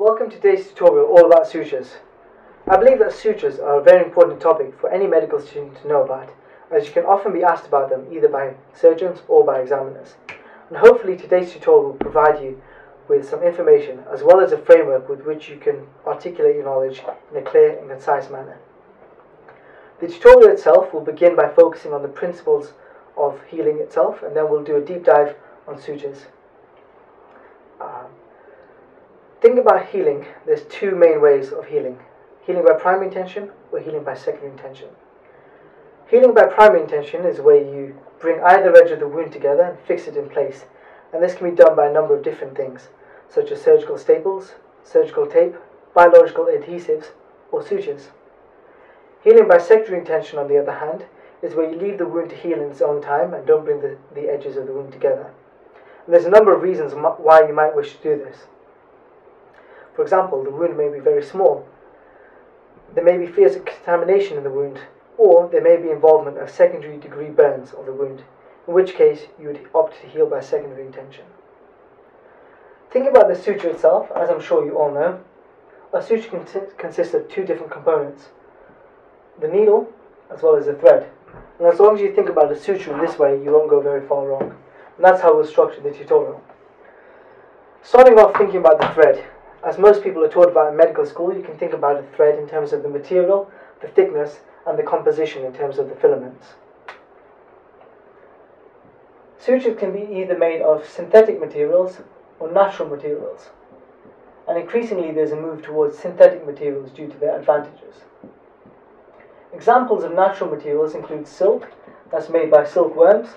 Welcome to today's tutorial all about sutures. I believe that sutures are a very important topic for any medical student to know about, as you can often be asked about them either by surgeons or by examiners. And hopefully today's tutorial will provide you with some information as well as a framework with which you can articulate your knowledge in a clear and concise manner. The tutorial itself will begin by focusing on the principles of healing itself and then we'll do a deep dive on sutures. Um, think about healing, there's two main ways of healing. Healing by primary intention or healing by secondary intention. Healing by primary intention is where you bring either edge of the wound together and fix it in place. And this can be done by a number of different things, such as surgical staples, surgical tape, biological adhesives, or sutures. Healing by secondary intention, on the other hand, is where you leave the wound to heal in its own time and don't bring the, the edges of the wound together. And there's a number of reasons why you might wish to do this. For example, the wound may be very small. There may be fears of contamination in the wound, or there may be involvement of secondary degree burns of the wound, in which case you would opt to heal by secondary intention. Think about the suture itself, as I'm sure you all know. A suture consists of two different components the needle as well as the thread. And as long as you think about the suture in this way, you won't go very far wrong. And that's how we'll structure the tutorial. Starting off thinking about the thread. As most people are taught about in medical school, you can think about a thread in terms of the material, the thickness, and the composition in terms of the filaments. Sutures can be either made of synthetic materials or natural materials, and increasingly there's a move towards synthetic materials due to their advantages. Examples of natural materials include silk, that's made by silkworms,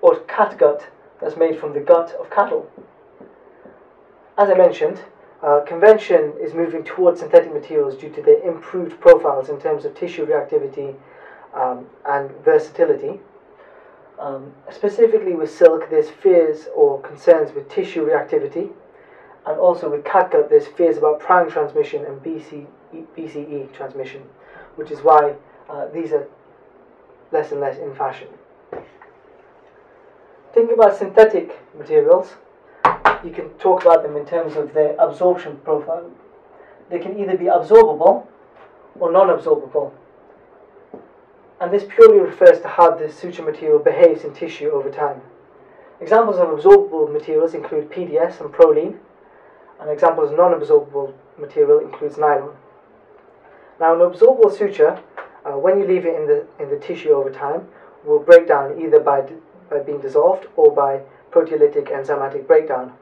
or catgut, that's made from the gut of cattle. As I mentioned, uh, convention is moving towards synthetic materials due to their improved profiles in terms of tissue reactivity um, and versatility. Um, specifically with silk, there's fears or concerns with tissue reactivity, and also with catgut, there's fears about prion transmission and BC, BSE transmission, which is why uh, these are less and less in fashion. Thinking about synthetic materials, you can talk about them in terms of their absorption profile. They can either be absorbable or non-absorbable. And this purely refers to how the suture material behaves in tissue over time. Examples of absorbable materials include PDS and Prolene, and examples of non-absorbable material includes nylon. Now, an absorbable suture, uh, when you leave it in the in the tissue over time, will break down either by by being dissolved or by proteolytic enzymatic breakdown.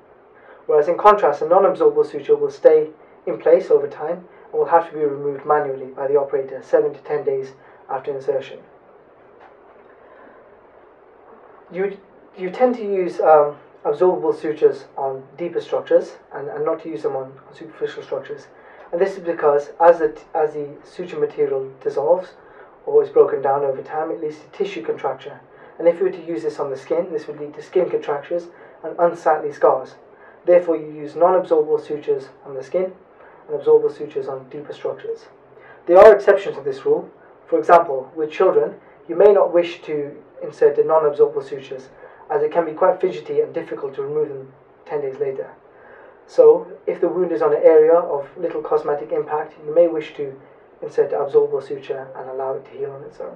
Whereas in contrast, a non-absorbable suture will stay in place over time and will have to be removed manually by the operator 7 to 10 days after insertion. You, you tend to use um, absorbable sutures on deeper structures and, and not to use them on, superficial structures. And this is because as the, as the suture material dissolves or is broken down over time, it leads to tissue contraction. And if you were to use this on the skin, this would lead to skin contractures and unsightly scars. Therefore, you use non-absorbable sutures on the skin and absorbable sutures on deeper structures. There are exceptions to this rule. For example, with children, you may not wish to insert the non-absorbable sutures as it can be quite fidgety and difficult to remove them 10 days later. So, if the wound is on an area of little cosmetic impact, you may wish to insert the absorbable suture and allow it to heal on its own.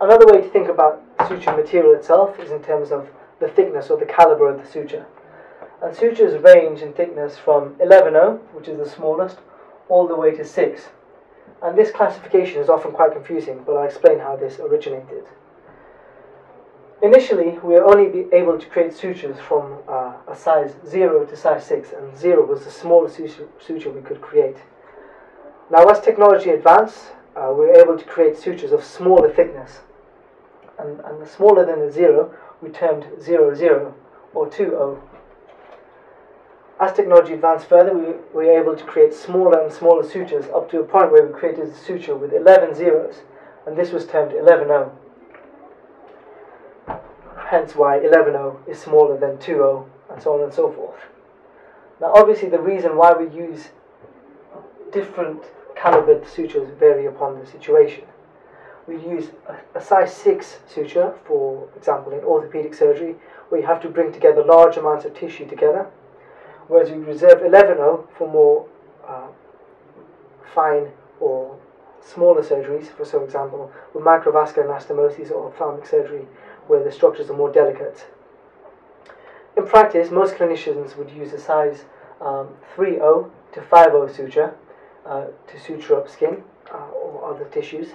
Another way to think about suture material itself is in terms of the thickness or the caliber of the suture. And sutures range in thickness from 11.0, which is the smallest, all the way to 6. And this classification is often quite confusing, but I'll explain how this originated. Initially, we were only able to create sutures from uh, a size 0 to size 6, and 0 was the smallest suture we could create. Now, as technology advanced, uh, we were able to create sutures of smaller thickness, and, and the smaller than a 0 we termed 0, 0 or two o. As technology advanced further, we, we were able to create smaller and smaller sutures up to a point where we created a suture with 11 zeros, and this was termed 11O. Hence why 11, 0 is smaller than 2, 0, and so on and so forth. Now, obviously, the reason why we use different calibered sutures vary upon the situation. we use a, size 6 suture, for example, in orthopedic surgery, where you have to bring together large amounts of tissue together, whereas we reserve 11O for more uh, fine or smaller surgeries, for so example, with microvascular anastomosis or ophthalmic surgery, where the structures are more delicate. In practice, most clinicians would use a size um, 3O to 5O suture uh, to suture up skin uh, or other tissues.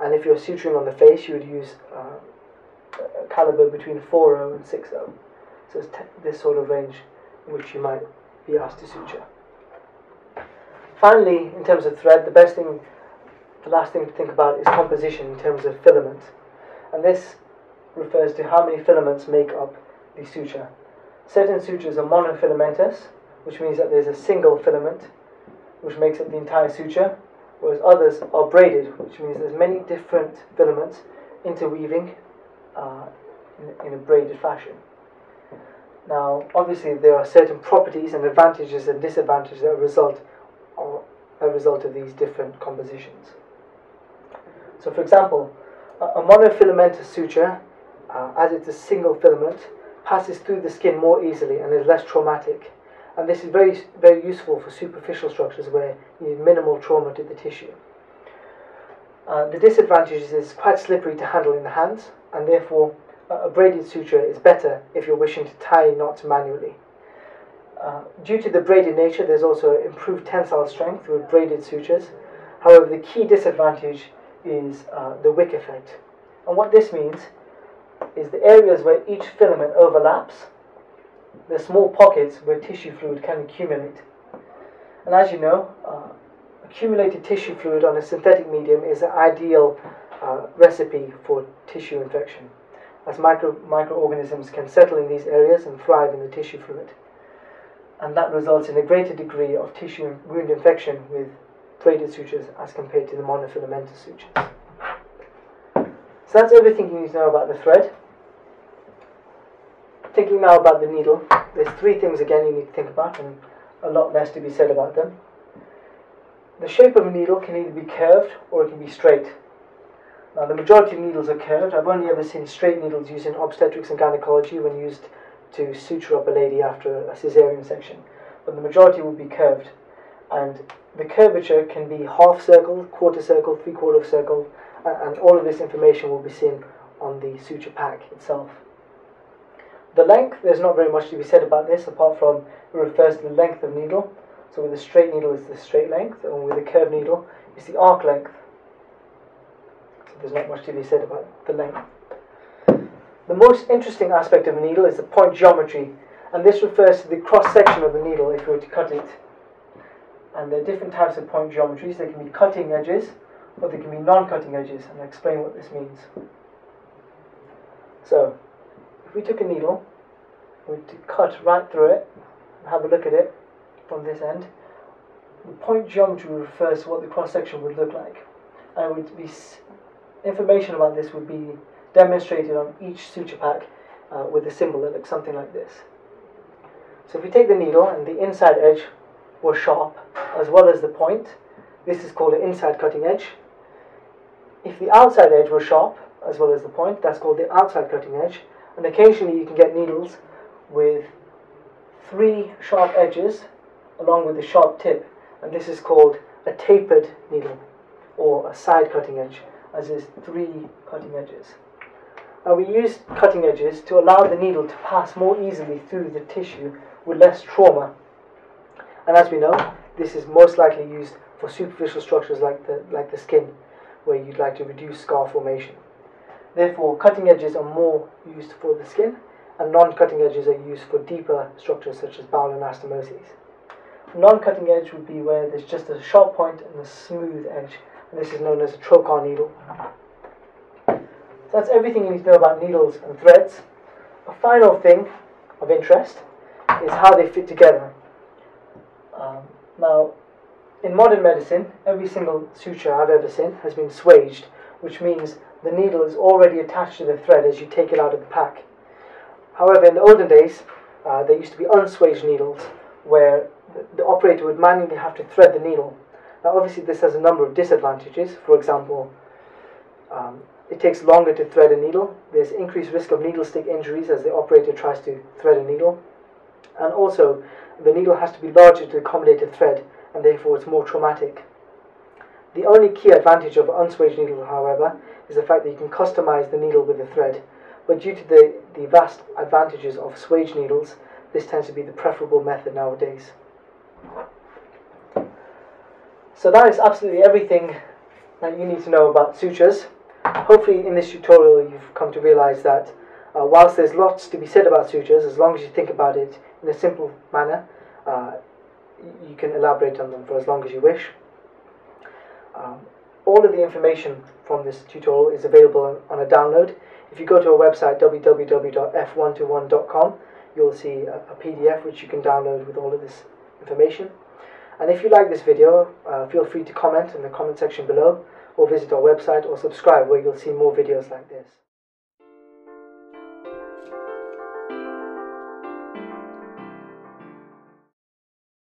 And if you're suturing on the face, you would use uh, a caliber between 4O and 6O. So it's this sort of range in which you might be asked to suture. Finally, in terms of thread, the best thing, the last thing to think about is composition in terms of filament. And this refers to how many filaments make up the suture. Certain sutures are monofilamentous, which means that there's a single filament which makes up the entire suture, whereas others are braided, which means there's many different filaments interweaving uh, in, in a braided fashion. Now, obviously, there are certain properties and advantages and disadvantages that result or a result of these different compositions. So, for example, a, monofilamentous suture, uh, as it's a single filament, passes through the skin more easily and is less traumatic. And this is very, very useful for superficial structures where you need minimal trauma to the tissue. Uh, the disadvantage is it's quite slippery to handle in the hands, and therefore a braided suture is better if you're wishing to tie knots manually. Uh, due to the braided nature, there's also improved tensile strength with braided sutures. However, the key disadvantage is uh, the wick effect. And what this means is the areas where each filament overlaps, the small pockets where tissue fluid can accumulate. And as you know, uh, accumulated tissue fluid on a synthetic medium is an ideal uh, recipe for tissue infection, as micro microorganisms can settle in these areas and thrive in the tissue fluid and that results in a greater degree of tissue wound infection with braided sutures as compared to the monofilamentous sutures. So that's everything you need to know about the thread. Now about the needle, there's three things again you need to think about and a lot less to be said about them. The shape of a needle can either be curved or it can be straight. Now the majority of needles are curved. I've only ever seen straight needles used in obstetrics and gynecology when used to suture up a lady after a cesarean section, but the majority will be curved. And the curvature can be half circle, quarter circle, three quarter circle, and all of this information will be seen on the suture pack itself. The length, there's not very much to be said about this apart from it refers to the length of needle. So with a straight needle it's the straight length, and with a curved needle it's the arc length. So there's not much to be said about the length. The most interesting aspect of a needle is the point geometry, and this refers to the cross section of the needle if you were to cut it. And there are different types of point geometries. There can be cutting edges, or there can be non-cutting edges, and I'll explain what this means. So, we took a needle, we to cut right through it, and have a look at it from this end, the point geometry refers to what the cross section would look like. And would be information about this would be demonstrated on each suture pack uh, with a symbol that looks something like this. So if we take the needle and the inside edge was sharp as well as the point, this is called an inside cutting edge. If the outside edge was sharp as well as the point, that's called the outside cutting edge. And occasionally you can get needles with three sharp edges along with a sharp tip, and this is called a tapered needle or a side cutting edge, as is three cutting edges and we use cutting edges to allow the needle to pass more easily through the tissue with less trauma. And as we know, this is most likely used for superficial structures like the, like the skin, where you'd like to reduce scar formation. Therefore, cutting edges are more used for the skin, and non-cutting edges are used for deeper structures such as bowel anastomoses. Non-cutting edge would be where there's just a sharp point and a smooth edge, and this is known as a trocar needle. So that's everything you need to know about needles and threads. A final thing of interest is how they fit together. Um, now, in modern medicine, every single suture I've ever seen has been swaged, which means the needle is already attached to the thread as you take it out of the pack. However, in the olden days, uh, there used to be unswaged needles where the, operator would manually have to thread the needle. Now, obviously, this has a number of disadvantages. For example, Um, it takes longer to thread a needle. There's increased risk of needle stick injuries as the operator tries to thread a needle. And also, the needle has to be larger to accommodate a thread, and therefore it's more traumatic. The only key advantage of unswaged needle, however, is the fact that you can customize the needle with the thread. But due to the, the vast advantages of swage needles, this tends to be the preferable method nowadays. So that is absolutely everything that you need to know about sutures. Hopefully in this tutorial you've come to realize that uh, whilst there's lots to be said about sutures, as long as you think about it in a simple manner, uh, you can elaborate on them for as long as you wish. Um, all of the information from this tutorial is available on, a download. If you go to our website www.f1toOne.com, you'll see a, a, PDF which you can download with all of this information. And if you like this video, uh, feel free to comment in the comment section below, or visit our website or subscribe where you'll see more videos like this.